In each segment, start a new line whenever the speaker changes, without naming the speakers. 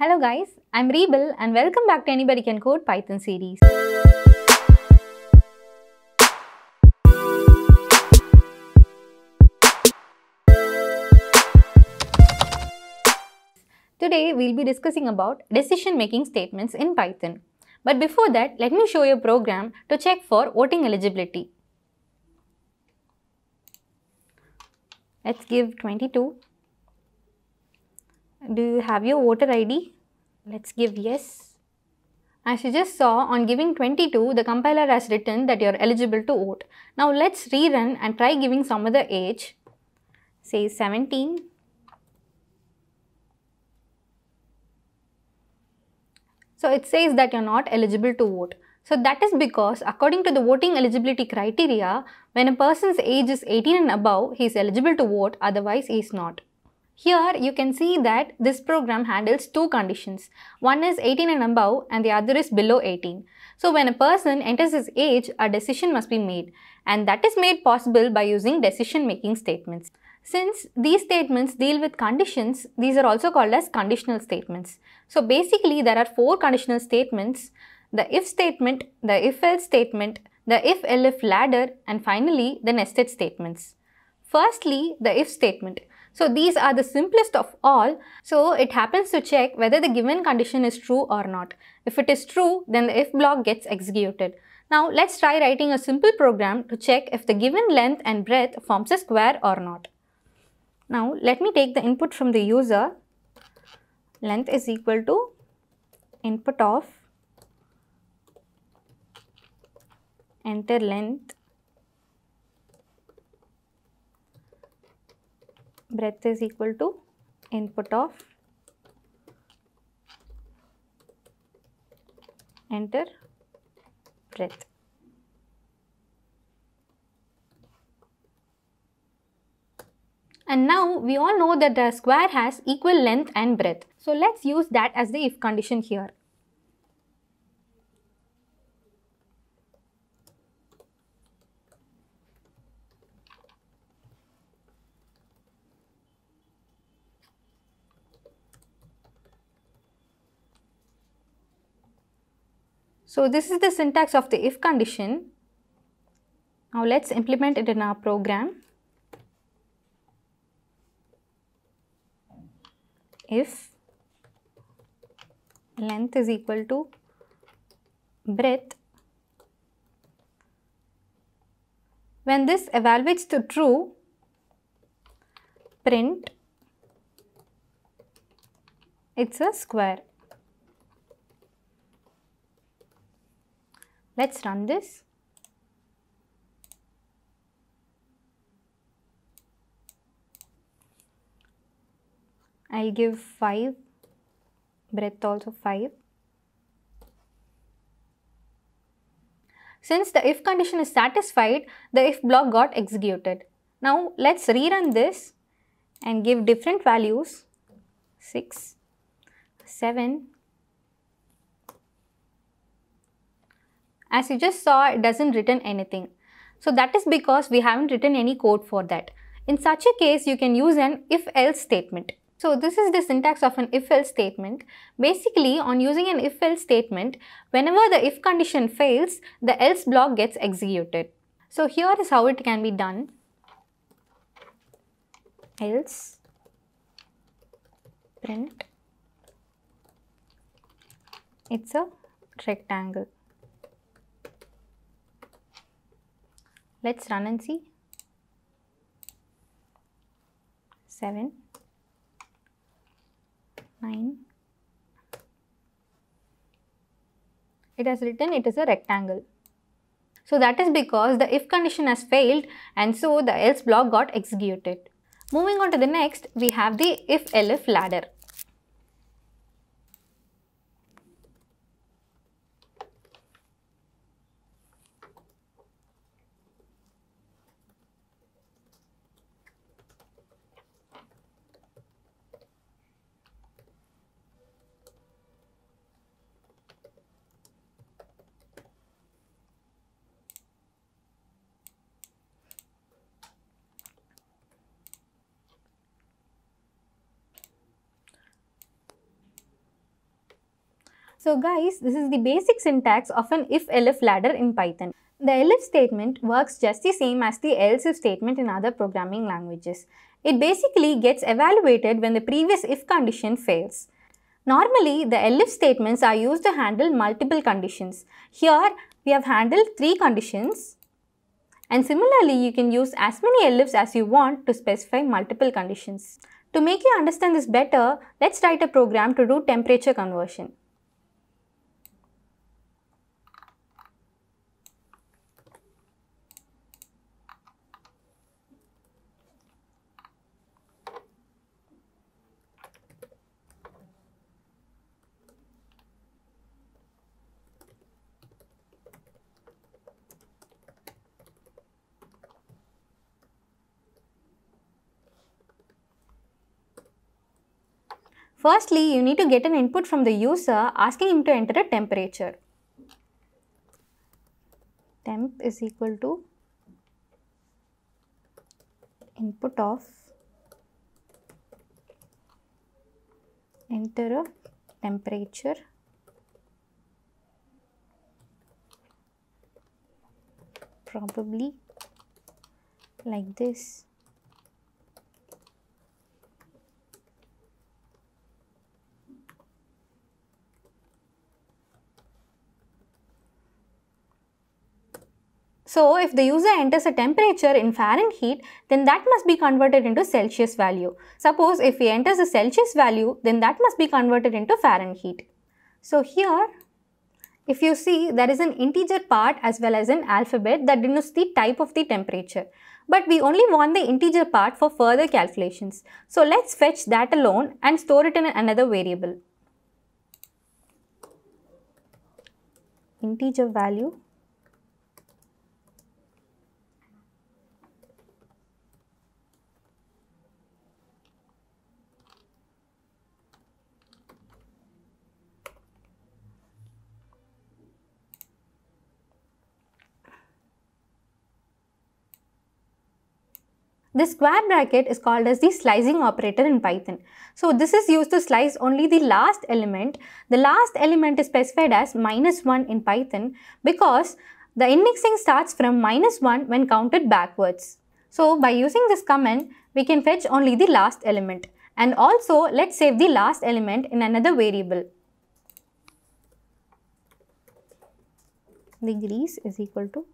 Hello guys, I'm Rebel and welcome back to Anybody Can Code Python series. Today we'll be discussing about decision making statements in Python. But before that, let me show you a program to check for voting eligibility. Let's give 22. Do you have your voter ID? Let's give yes. As you just saw, on giving 22, the compiler has written that you are eligible to vote. Now let's rerun and try giving some other age, say 17. So it says that you're not eligible to vote. So that is because according to the voting eligibility criteria, when a person's age is 18 and above, he is eligible to vote, otherwise he is not. Here you can see that this program handles two conditions. One is 18 and above and the other is below 18. So when a person enters his age, a decision must be made and that is made possible by using decision making statements. Since these statements deal with conditions, these are also called as conditional statements. So basically there are four conditional statements, the if statement, the if else statement, the if elif ladder and finally the nested statements. Firstly, the if statement. So these are the simplest of all. So it happens to check whether the given condition is true or not. If it is true, then the if block gets executed. Now let's try writing a simple program to check if the given length and breadth forms a square or not. Now let me take the input from the user. Length is equal to input of enter length breadth is equal to input of enter breadth. And now we all know that the square has equal length and breadth. So let's use that as the if condition here. So this is the syntax of the if condition. Now let's implement it in our program. If length is equal to breadth, when this evaluates to true, print it's a square. Let's run this. I'll give 5, breadth also 5. Since the if condition is satisfied, the if block got executed. Now let's rerun this and give different values 6, 7, As you just saw, it doesn't return anything. So that is because we haven't written any code for that. In such a case, you can use an if-else statement. So this is the syntax of an if-else statement. Basically, on using an if-else statement, whenever the if condition fails, the else block gets executed. So here is how it can be done. Else print it's a rectangle. Let's run and see. 7, 9. It has written it is a rectangle. So that is because the if condition has failed and so the else block got executed. Moving on to the next, we have the if elif ladder. So guys, this is the basic syntax of an if-elif ladder in Python. The elif statement works just the same as the else if statement in other programming languages. It basically gets evaluated when the previous if condition fails. Normally, the elif statements are used to handle multiple conditions. Here, we have handled three conditions. And similarly, you can use as many elifs as you want to specify multiple conditions. To make you understand this better, let's write a program to do temperature conversion. Firstly, you need to get an input from the user asking him to enter a temperature. Temp is equal to input of enter a temperature probably like this So, if the user enters a temperature in Fahrenheit, then that must be converted into Celsius value. Suppose if he enters a Celsius value, then that must be converted into Fahrenheit. So, here if you see there is an integer part as well as an alphabet that denotes the type of the temperature. But we only want the integer part for further calculations. So, let's fetch that alone and store it in another variable. Integer value This square bracket is called as the slicing operator in Python. So this is used to slice only the last element. The last element is specified as minus 1 in Python because the indexing starts from minus 1 when counted backwards. So by using this command, we can fetch only the last element. And also, let's save the last element in another variable. Degrees is equal to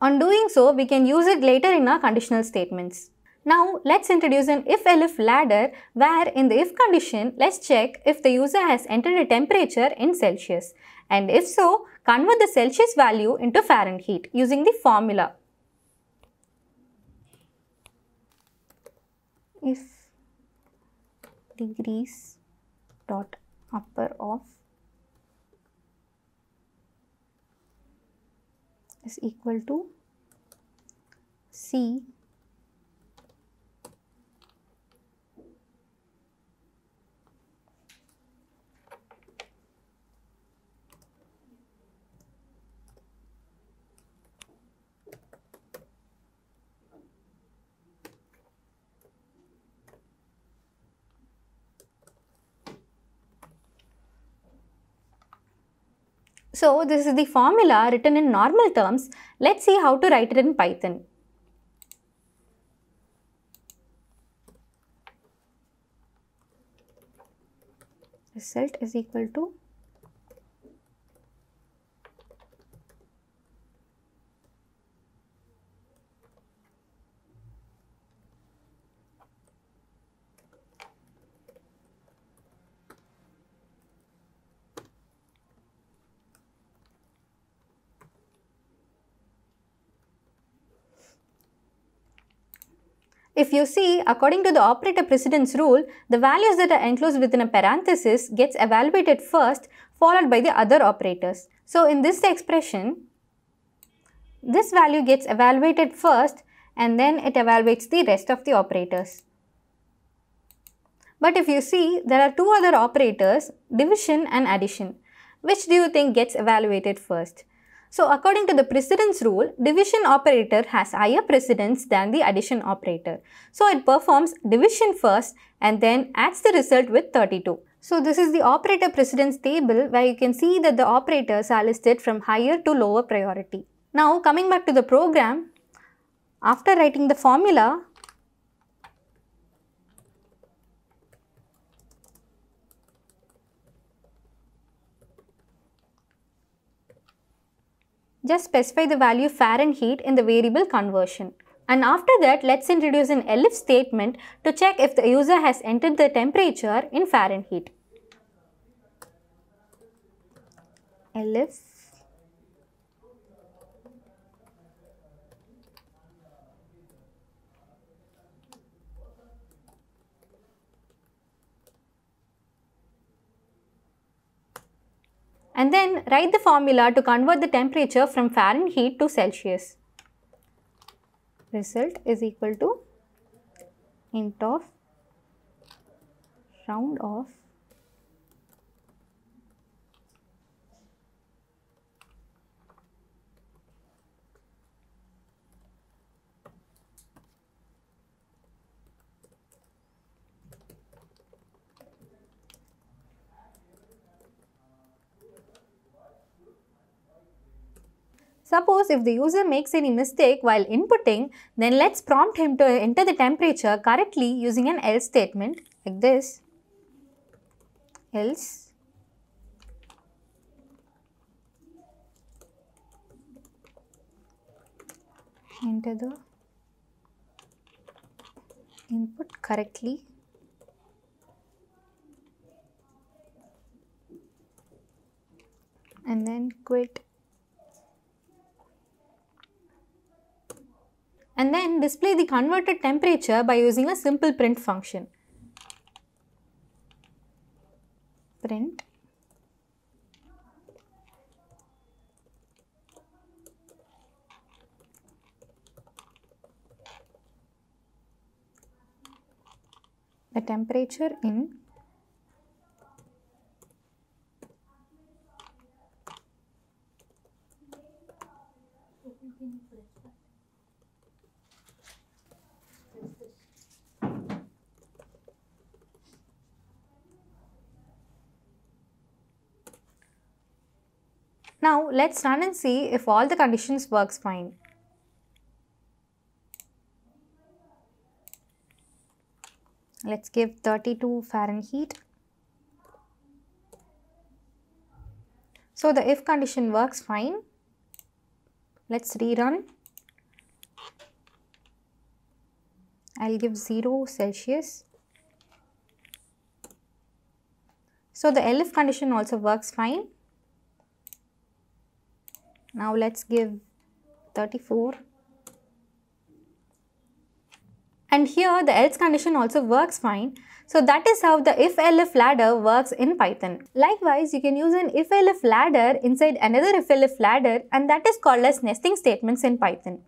On doing so, we can use it later in our conditional statements. Now, let's introduce an if-elif ladder where in the if condition, let's check if the user has entered a temperature in Celsius and if so, convert the Celsius value into Fahrenheit using the formula. If degrees dot upper of is equal to C So this is the formula written in normal terms. Let's see how to write it in Python. Result is equal to If you see, according to the operator precedence rule, the values that are enclosed within a parenthesis gets evaluated first followed by the other operators. So in this expression, this value gets evaluated first and then it evaluates the rest of the operators. But if you see, there are two other operators, division and addition. Which do you think gets evaluated first? So according to the precedence rule, division operator has higher precedence than the addition operator. So it performs division first and then adds the result with 32. So this is the operator precedence table where you can see that the operators are listed from higher to lower priority. Now coming back to the program, after writing the formula, just specify the value Fahrenheit in the variable conversion. And after that, let's introduce an elif statement to check if the user has entered the temperature in Fahrenheit. elif and then write the formula to convert the temperature from Fahrenheit to Celsius. Result is equal to int of round off Suppose if the user makes any mistake while inputting, then let's prompt him to enter the temperature correctly using an else statement like this. Else. Enter the input correctly. And then quit and then display the converted temperature by using a simple print function. Print the temperature in Now let's run and see if all the conditions works fine. Let's give 32 Fahrenheit. So the if condition works fine. Let's rerun. I'll give 0 Celsius. So the elif condition also works fine. Now let's give 34. And here the else condition also works fine. So that is how the if-elif ladder works in Python. Likewise, you can use an if-elif ladder inside another if-elif ladder and that is called as nesting statements in Python.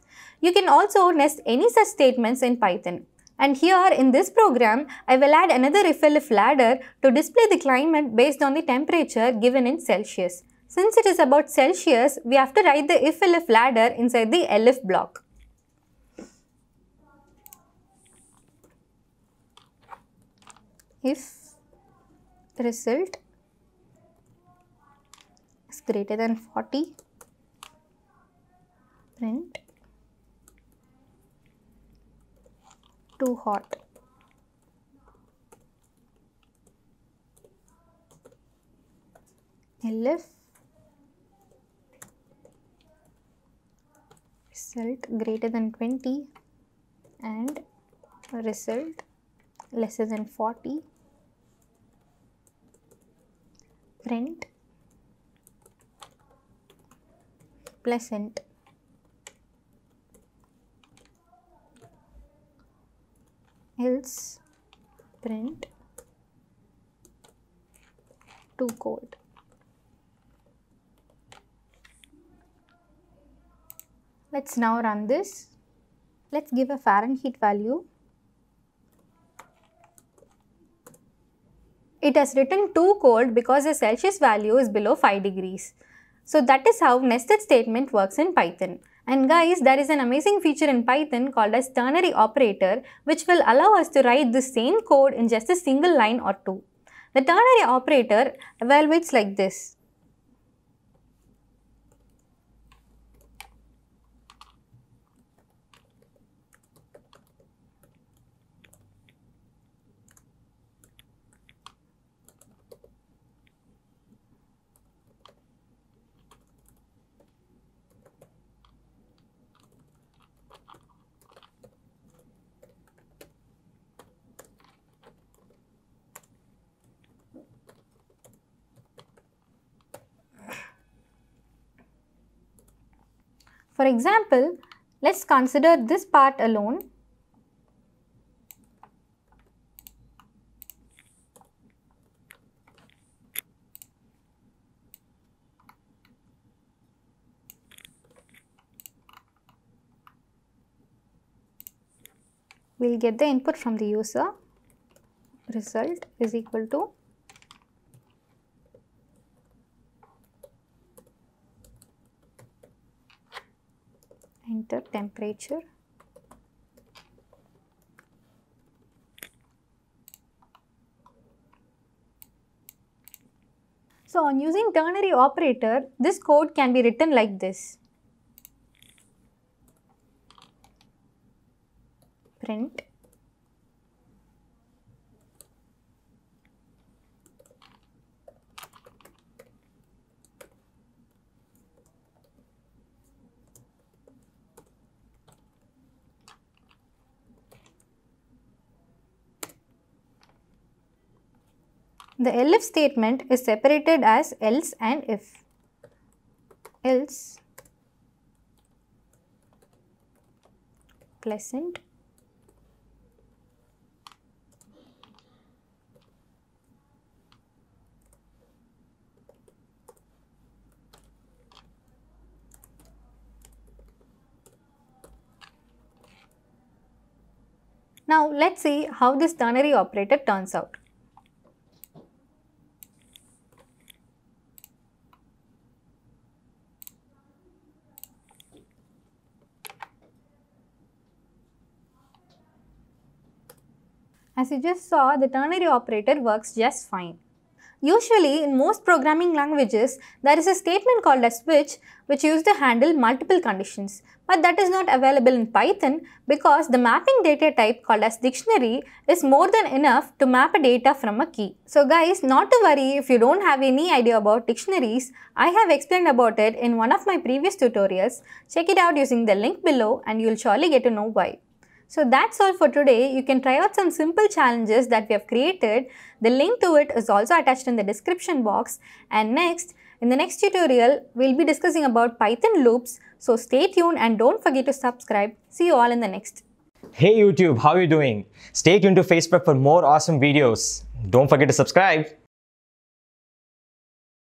You can also nest any such statements in Python. And here in this program, I will add another if-elif ladder to display the climate based on the temperature given in Celsius. Since it is about Celsius, we have to write the if-elif ladder inside the elif block. If the result is greater than 40, print too hot. elif result greater than 20 and result lesser than 40 print pleasant. Else print too cold Let's now run this. Let's give a Fahrenheit value. It has written too cold because the Celsius value is below 5 degrees. So that is how nested statement works in Python. And guys, there is an amazing feature in Python called as ternary operator which will allow us to write the same code in just a single line or two. The ternary operator evaluates like this. For example, let's consider this part alone. We'll get the input from the user. Result is equal to enter temperature So on using ternary operator, this code can be written like this. Print The elif statement is separated as else and if. Else pleasant Now let's see how this ternary operator turns out. As you just saw, the ternary operator works just fine. Usually, in most programming languages, there is a statement called a switch which used to handle multiple conditions. But that is not available in Python because the mapping data type called as dictionary is more than enough to map a data from a key. So guys, not to worry if you don't have any idea about dictionaries, I have explained about it in one of my previous tutorials. Check it out using the link below and you will surely get to know why. So that's all for today. You can try out some simple challenges that we have created. The link to it is also attached in the description box. And next, in the next tutorial, we'll be discussing about Python loops. So stay tuned and don't forget to subscribe. See you all in the next.
Hey YouTube, how are you doing? Stay tuned to FACE Prep for more awesome videos. Don't forget to subscribe.